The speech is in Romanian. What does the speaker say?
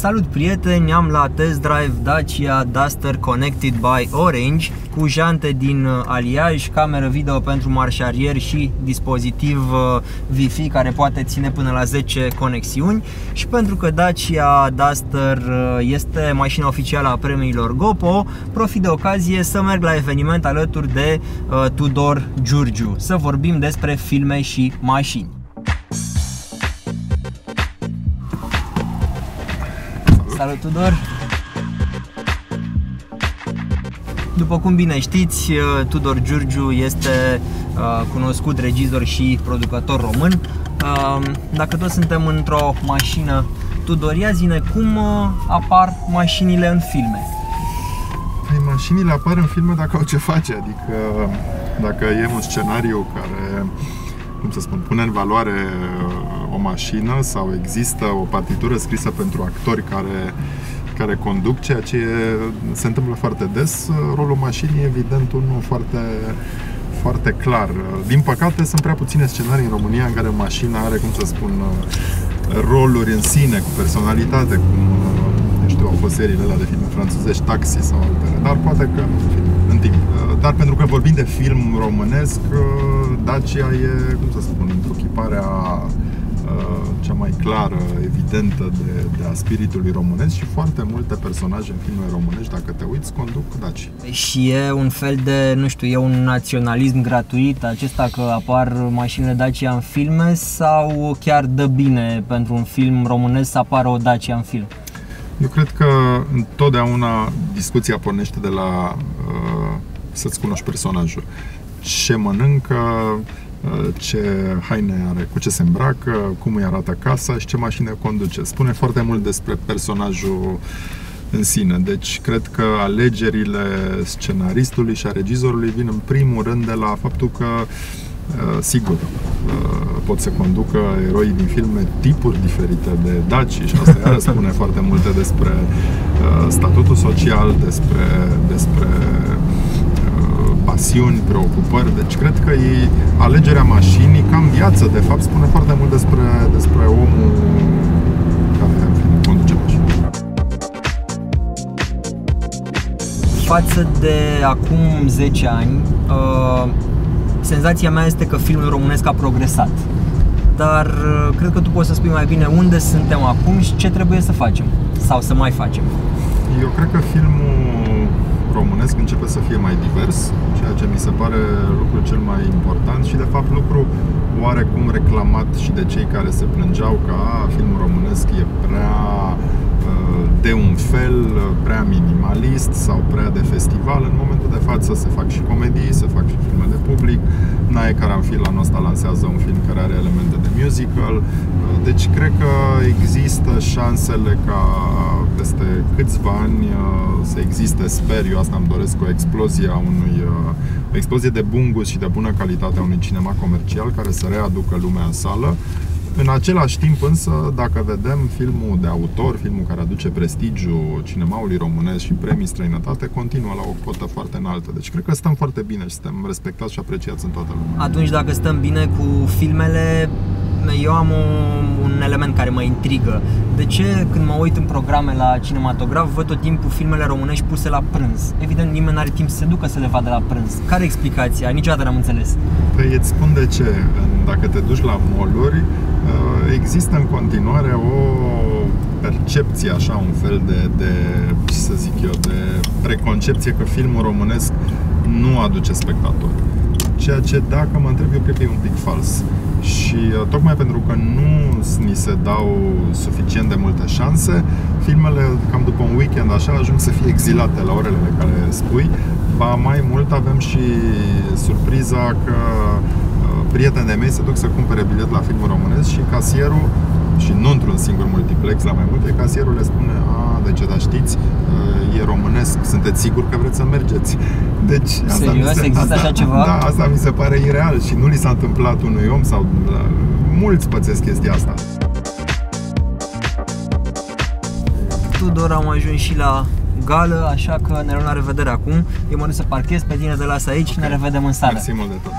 Salut prieteni, am la test drive Dacia Duster Connected by Orange cu jante din uh, aliaj, cameră video pentru marșarier și dispozitiv uh, Wi-Fi care poate ține până la 10 conexiuni și pentru că Dacia Duster uh, este mașina oficială a premiilor GoPro, profit de ocazie să merg la eveniment alături de Tudor Giurgiu să vorbim despre filme și mașini. Salut Tudor! După cum bine știți, uh, Tudor Giurgiu este uh, cunoscut regizor și producător român. Uh, dacă toți suntem într-o mașină, Tudor, ia zine cum apar mașinile în filme? Păi mașinile apar în filme dacă au ce face, adică dacă e un scenariu care cum să spun, pune în valoare uh, o mașină sau există o partitură scrisă pentru actori care, care conduc, ceea ce se întâmplă foarte des, uh, rolul mașinii evident unul foarte, foarte clar. Din păcate sunt prea puține scenarii în România în care mașina are, cum să spun, uh, roluri în sine, cu personalitate, cum știu, au fost seriile alea de filme franțuzești, Taxi sau altele, dar poate că în timp. Dar pentru că vorbim de film românesc, Dacia e, cum să spun, întruchiparea uh, cea mai clară, evidentă de, de a spiritului românesc și foarte multe personaje în filme românești, dacă te uiți, conduc Dacia. Și e un fel de, nu știu, e un naționalism gratuit acesta că apar mașinile Dacia în filme sau chiar dă bine pentru un film românesc să apară o Dacia în film? Eu cred că întotdeauna discuția pornește de la uh, să-ți cunoști personajul. Ce mănâncă, uh, ce haine are, cu ce se îmbracă, cum îi arată casa și ce mașină conduce. Spune foarte mult despre personajul în sine. Deci cred că alegerile scenaristului și a regizorului vin în primul rând de la faptul că uh, sigur, uh, pot să conducă eroii din filme tipuri diferite de daci și asta iară spune foarte multe despre statutul social, despre, despre pasiuni, preocupări. Deci cred că e alegerea mașinii, cam viață, de fapt, spune foarte mult despre, despre omul care conduce mașina. Față de acum 10 ani, uh, senzația mea este că filmul românesc a progresat. Dar uh, cred că tu poți să spui mai bine unde suntem acum și ce trebuie să facem sau să mai facem. Eu cred că filmul românesc începe să fie mai divers, ceea ce mi se pare lucrul cel mai important și de fapt lucru oarecum reclamat și de cei care se plângeau că a, filmul românesc e prea uh, de un fel, prea minimalist sau prea de festival. În momentul de față se fac și comedii, se fac și filme de public. Nae Caranfil anul ăsta lansează un film care are elemente de musical. Uh, deci cred că există șansele ca peste câțiva ani uh, să existe, sper eu, asta îmi doresc, o explozie a unui uh, o explozie de bun gust și de bună calitate a unui cinema comercial care să readucă lumea în sală. În același timp însă, dacă vedem filmul de autor, filmul care aduce prestigiu cinemaului românesc și premii străinătate, continuă la o cotă foarte înaltă. Deci cred că stăm foarte bine și suntem respectați și apreciați în toată lumea. Atunci dacă stăm bine cu filmele, eu am un, un element care mă intrigă. De ce când mă uit în programe la cinematograf văd tot timpul filmele românești puse la prânz? Evident, nimeni nu are timp să se ducă să le vadă la prânz. Care e explicația? Niciodată n-am înțeles. Păi îți spun de ce. Dacă te duci la moluri, uh, există în continuare o percepție, așa, un fel de, de, ce să zic eu, de preconcepție că filmul românesc nu aduce spectatori. Ceea ce, dacă mă întreb, eu cred că e un pic fals. Și uh, tocmai pentru că nu ni se dau suficient de multe șanse, filmele, cam după un weekend așa, ajung să fie exilate la orele pe care spui. Ba mai mult avem și surpriza că uh, prietenii de mei se duc să cumpere bilet la filmul românesc și casierul și nu într-un singur multiplex, la mai multe, casierul le spune, a, de ce, dar știți, e românesc, sunteți siguri că vreți să mergeți. Deci, asta Serios? Se, Există asta, așa ceva? Da, asta mi se pare ireal și nu li s-a întâmplat unui om sau la, mulți pățesc chestia asta. Tudor, am ajuns și la gală, așa că ne luăm la revedere acum. Eu mă duc să parchez pe tine de las aici și okay. ne revedem în sală. Mersi mult de tot.